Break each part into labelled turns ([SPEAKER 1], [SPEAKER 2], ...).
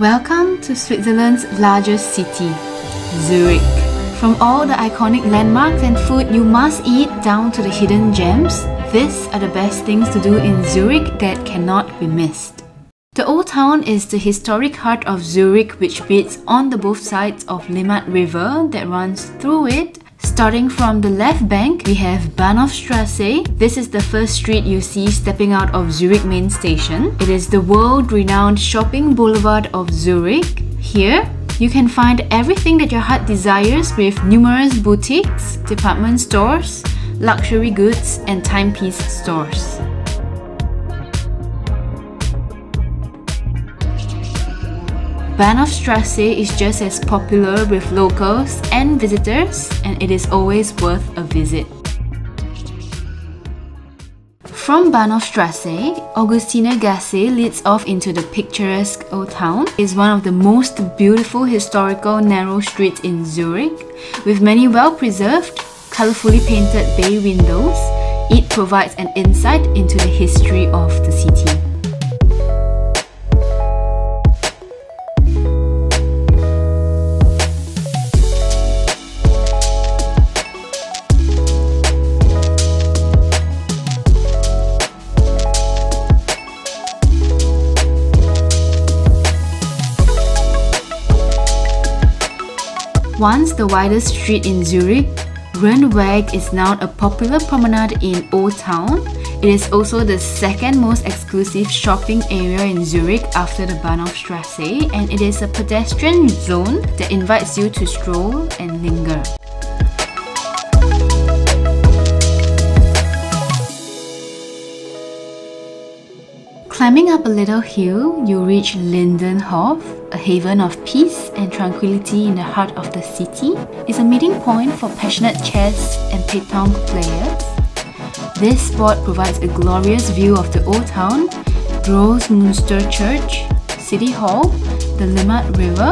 [SPEAKER 1] Welcome to Switzerland's largest city, Zurich. From all the iconic landmarks and food you must eat down to the hidden gems, these are the best things to do in Zurich that cannot be missed. The Old Town is the historic heart of Zurich which beats on the both sides of Limmat River that runs through it Starting from the left bank, we have Bahnhofstrasse. This is the first street you see stepping out of Zurich main station. It is the world-renowned shopping boulevard of Zurich. Here, you can find everything that your heart desires with numerous boutiques, department stores, luxury goods, and timepiece stores. Bahnhofstrasse is just as popular with locals and visitors, and it is always worth a visit. From Bahnhofstrasse, Augustinergasse leads off into the picturesque old town. It is one of the most beautiful historical narrow streets in Zurich, with many well-preserved, colorfully painted bay windows. It provides an insight into the history of the city. Once the widest street in Zurich, Rennweg is now a popular promenade in Old Town. It is also the second most exclusive shopping area in Zurich after the Bahnhofstrasse and it is a pedestrian zone that invites you to stroll and linger. Climbing up a little hill, you reach Lindenhof, haven of peace and tranquility in the heart of the city. It's a meeting point for passionate chess and petanque players. This spot provides a glorious view of the old town, Grossmünster Church, City Hall, the Limmat River,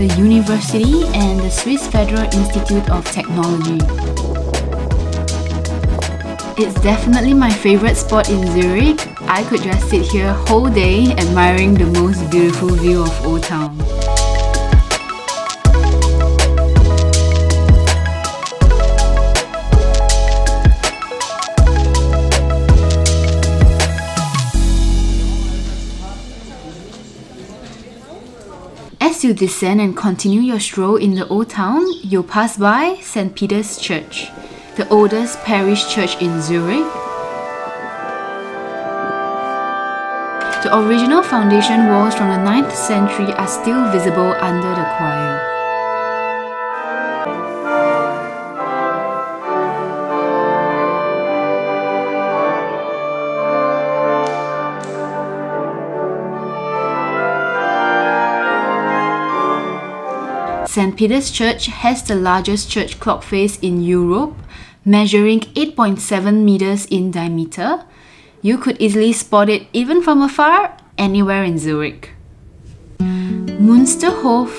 [SPEAKER 1] the university, and the Swiss Federal Institute of Technology. It's definitely my favorite spot in Zurich. I could just sit here whole day admiring the most beautiful view of Old Town. As you descend and continue your stroll in the Old Town, you'll pass by St. Peter's Church the oldest parish church in Zurich. The original foundation walls from the 9th century are still visible under the choir. St. Peter's Church has the largest church clock face in Europe measuring 8.7 meters in diameter. You could easily spot it even from afar, anywhere in Zurich. Münsterhof,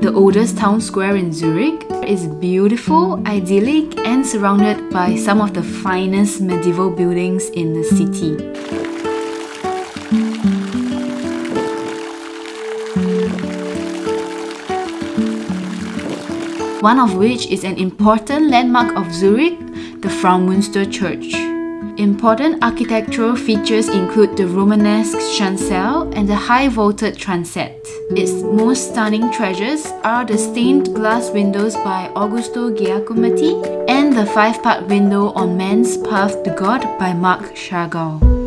[SPEAKER 1] the oldest town square in Zurich, is beautiful, idyllic, and surrounded by some of the finest medieval buildings in the city. one of which is an important landmark of Zurich, the Fraumünster Church. Important architectural features include the Romanesque chancel and the high-vaulted transept. Its most stunning treasures are the stained glass windows by Augusto Giacometti and the five-part window on Man's Path to God by Marc Chagall.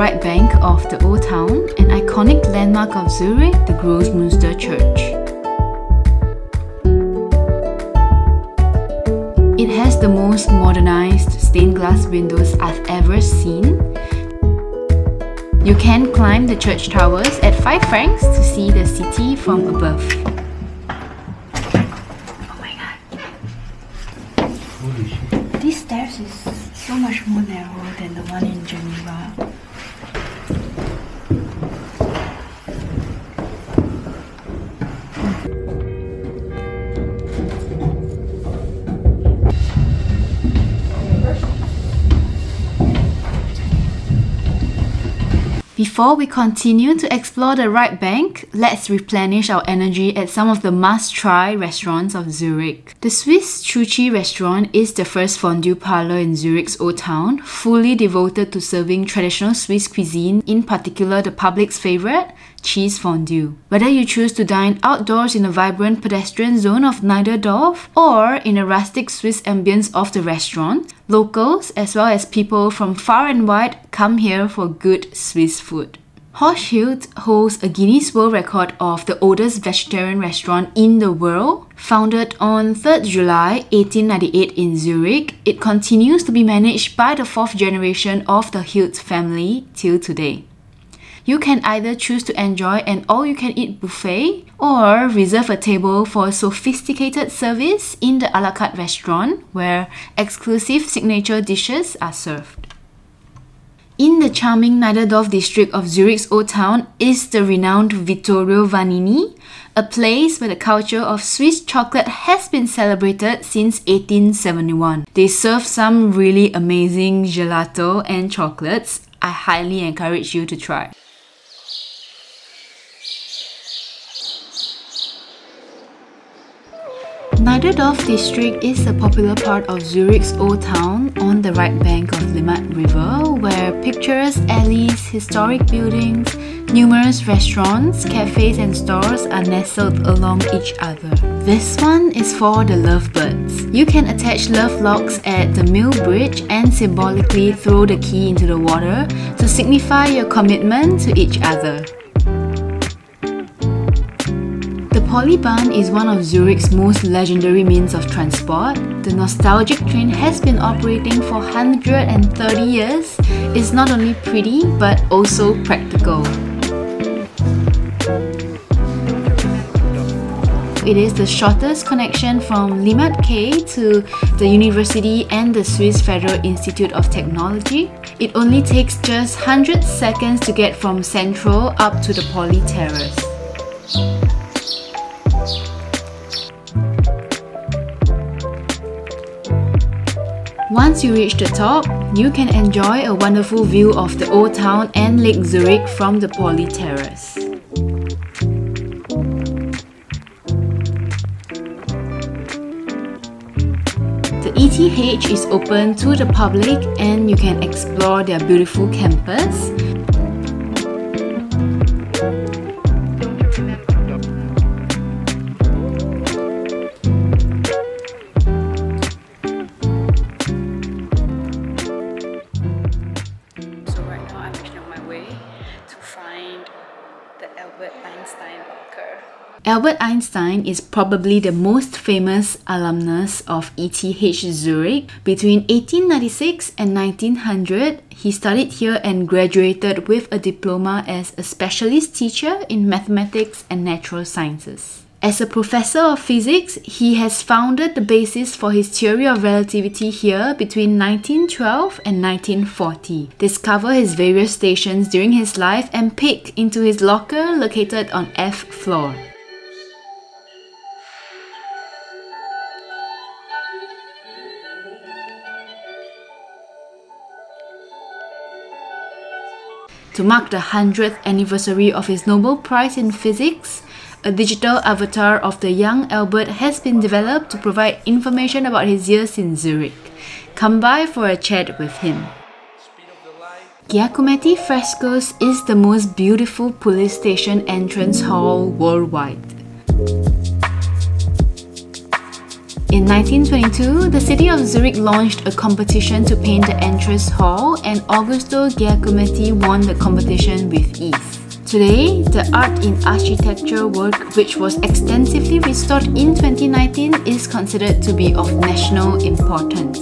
[SPEAKER 1] right bank of the Old Town, an iconic landmark of Zurich, the Grossmünster Church. It has the most modernized stained glass windows I've ever seen. You can climb the church towers at 5 francs to see the city from above. Before we continue to explore the right bank, let's replenish our energy at some of the must-try restaurants of Zurich. The Swiss Chuchi restaurant is the first fondue parlor in Zurich's Old Town, fully devoted to serving traditional Swiss cuisine, in particular the public's favorite, cheese fondue. Whether you choose to dine outdoors in a vibrant pedestrian zone of Niederdorf or in a rustic Swiss ambience of the restaurant, locals as well as people from far and wide come here for good Swiss food. Hirsch holds a Guinness World Record of the oldest vegetarian restaurant in the world. Founded on 3rd July 1898 in Zurich, it continues to be managed by the fourth generation of the Hiltl family till today. You can either choose to enjoy an all-you-can-eat buffet or reserve a table for a sophisticated service in the a la carte restaurant where exclusive signature dishes are served. In the charming Niederdorf district of Zurich's Old Town is the renowned Vittorio Vanini, a place where the culture of Swiss chocolate has been celebrated since 1871. They serve some really amazing gelato and chocolates. I highly encourage you to try. Niederdorf district is a popular part of Zurich's old town on the right bank of the Limmat River where picturesque alleys, historic buildings, numerous restaurants, cafes and stores are nestled along each other. This one is for the lovebirds. You can attach love locks at the mill bridge and symbolically throw the key into the water to signify your commitment to each other. Polybahn is one of Zurich's most legendary means of transport. The nostalgic train has been operating for 130 years. It's not only pretty but also practical. It is the shortest connection from Limmat Quay to the university and the Swiss Federal Institute of Technology. It only takes just 100 seconds to get from Central up to the Poly Terrace. Once you reach the top, you can enjoy a wonderful view of the old town and Lake Zurich from the Poly Terrace. The ETH is open to the public and you can explore their beautiful campus. Albert Einstein is probably the most famous alumnus of ETH Zurich. Between 1896 and 1900, he studied here and graduated with a diploma as a specialist teacher in mathematics and natural sciences. As a professor of physics, he has founded the basis for his theory of relativity here between 1912 and 1940. Discover his various stations during his life and peek into his locker located on F floor. To mark the 100th anniversary of his Nobel Prize in Physics, a digital avatar of the young Albert has been developed to provide information about his years in Zurich. Come by for a chat with him. Giacometti Frescoes is the most beautiful police station entrance hall worldwide. In 1922, the city of Zurich launched a competition to paint the entrance hall and Augusto Giacometti won the competition with ease. Today, the art in architecture work which was extensively restored in 2019 is considered to be of national importance.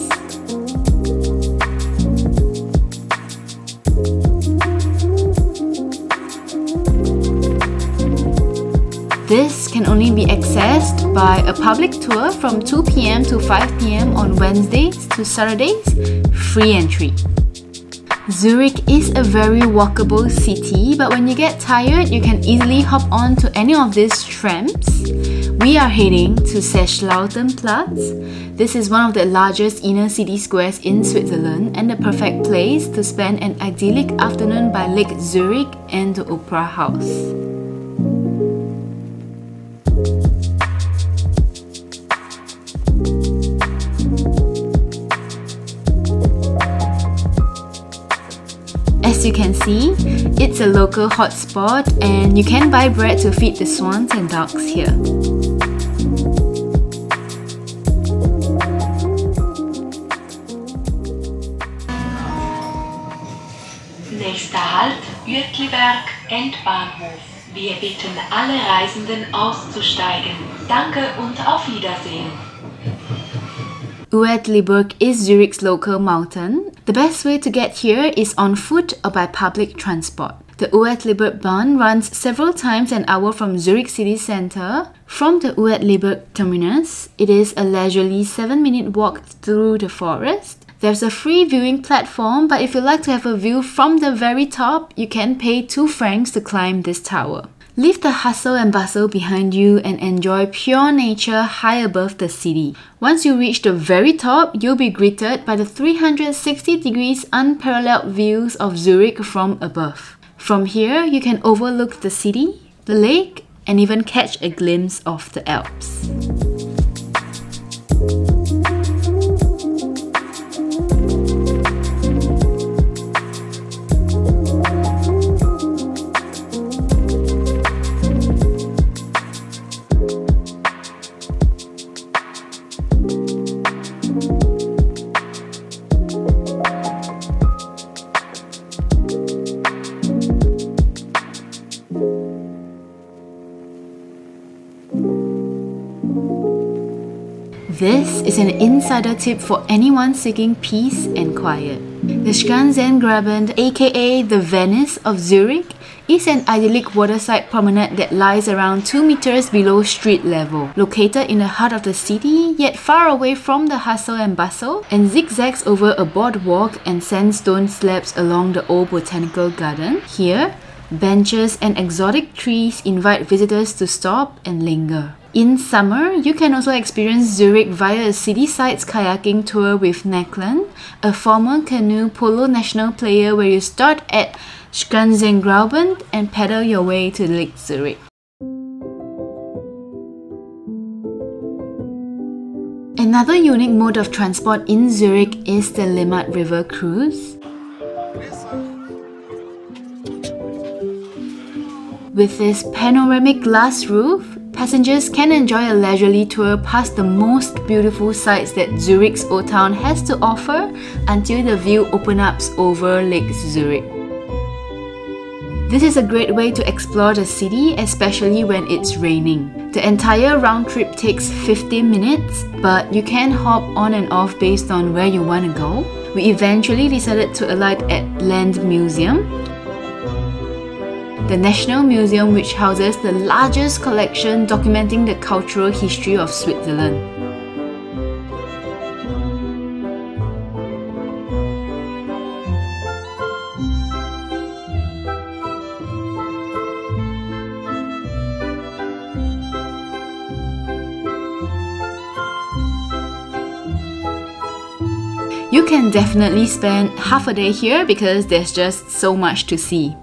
[SPEAKER 1] This can only be accessed by a public tour from 2 pm to 5 pm on Wednesdays to Saturdays, free entry. Zurich is a very walkable city, but when you get tired, you can easily hop on to any of these trams. We are heading to Sechseläutenplatz. This is one of the largest inner city squares in Switzerland and the perfect place to spend an idyllic afternoon by Lake Zurich and the Opera House. You can see, it's a local hotspot and you can buy bread to feed the swans and ducks here.
[SPEAKER 2] Nächster Halt Uetliberg Endbahnhof. Wir bitten alle Reisenden auszusteigen. Danke und auf Wiedersehen.
[SPEAKER 1] Uetliberg is Zurich's local mountain. The best way to get here is on foot or by public transport. The Uetliberg Bahn runs several times an hour from Zurich city centre. From the Uetliberg terminus, it is a leisurely 7 minute walk through the forest. There's a free viewing platform, but if you like to have a view from the very top, you can pay 2 francs to climb this tower. Leave the hustle and bustle behind you and enjoy pure nature high above the city. Once you reach the very top, you'll be greeted by the 360 degrees unparalleled views of Zurich from above. From here, you can overlook the city, the lake, and even catch a glimpse of the Alps. This is an insider tip for anyone seeking peace and quiet. The Schanzengraben, aka the Venice of Zurich, is an idyllic waterside promenade that lies around 2 meters below street level, located in the heart of the city, yet far away from the hustle and bustle, and zigzags over a boardwalk and sandstone slabs along the old botanical garden. Here, benches and exotic trees invite visitors to stop and linger. In summer, you can also experience Zurich via a city sites kayaking tour with Neklen, a former canoe polo national player where you start at Schanzengraben and paddle your way to Lake Zurich. Another unique mode of transport in Zurich is the Limmat River Cruise. With this panoramic glass roof, Passengers can enjoy a leisurely tour past the most beautiful sights that Zurich's Old Town has to offer until the view opens up over Lake Zurich. This is a great way to explore the city, especially when it's raining. The entire round trip takes 15 minutes, but you can hop on and off based on where you want to go. We eventually decided to alight at Land Museum, the National Museum which houses the largest collection documenting the cultural history of Switzerland. You can definitely spend half a day here because there's just so much to see.